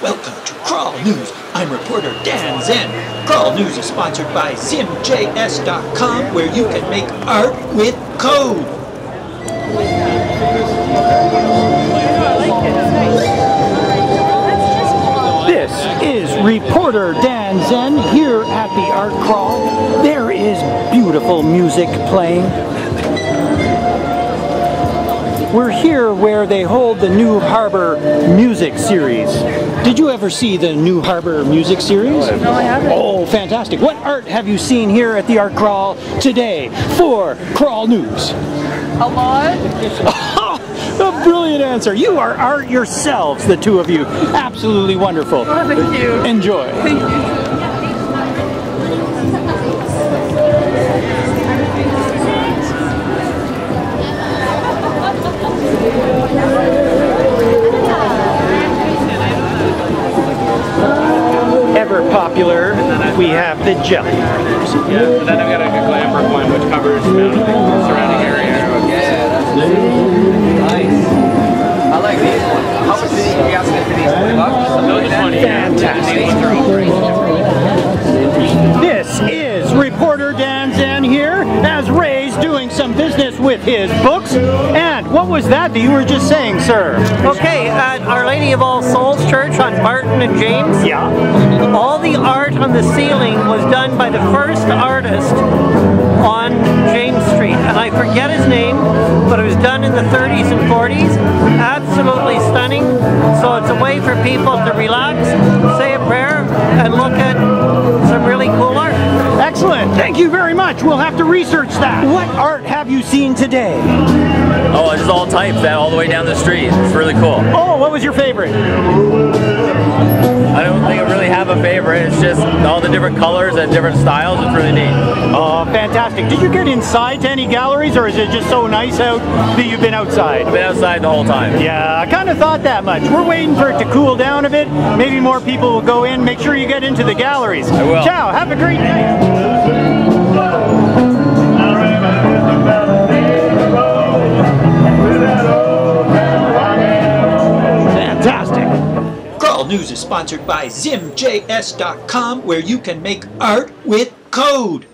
Welcome to Crawl News. I'm reporter Dan Zen. Crawl News is sponsored by ZimJS.com, where you can make art with code. This is reporter Dan Zen here at the Art Crawl. There is beautiful music playing. We're here where they hold the New Harbor Music Series. Did you ever see the New Harbor Music Series? No, I haven't. Oh, fantastic. What art have you seen here at the Art Crawl today for Crawl News? A lot. A brilliant answer. You are art yourselves, the two of you. Absolutely wonderful. Oh, thank you. Enjoy. Thank you. Popular, we have the jelly. Yeah, and then I've got a Glamper one which covers the surrounding area. Yeah, that's nice. I like these ones. How much did you guys get for these? 20 bucks? Something Those like are funny. that? Fantastic. With his books. And what was that that you were just saying, sir? Okay, at Our Lady of All Souls Church on Barton and James, Yeah. all the art on the ceiling was done by the first artist on James Street. And I forget his name, but it was done in the 30s and 40s. Absolutely stunning. So it's a way for people to relax, say a prayer, and look at Thank you very much. We'll have to research that. What art have you seen today? Oh, it's just all types that all the way down the street. It's really cool. Oh, what was your favorite? I don't think I really have a favorite. It's just all the different colors and different styles. It's really neat. Oh, fantastic. Did you get inside to any galleries or is it just so nice out that you've been outside? I've been outside the whole time. Yeah, I kind of thought that much. We're waiting for it to cool down a bit. Maybe more people will go in. Make sure you get into the galleries. I will. Ciao. Have a great night. News is sponsored by ZimJS.com, where you can make art with code.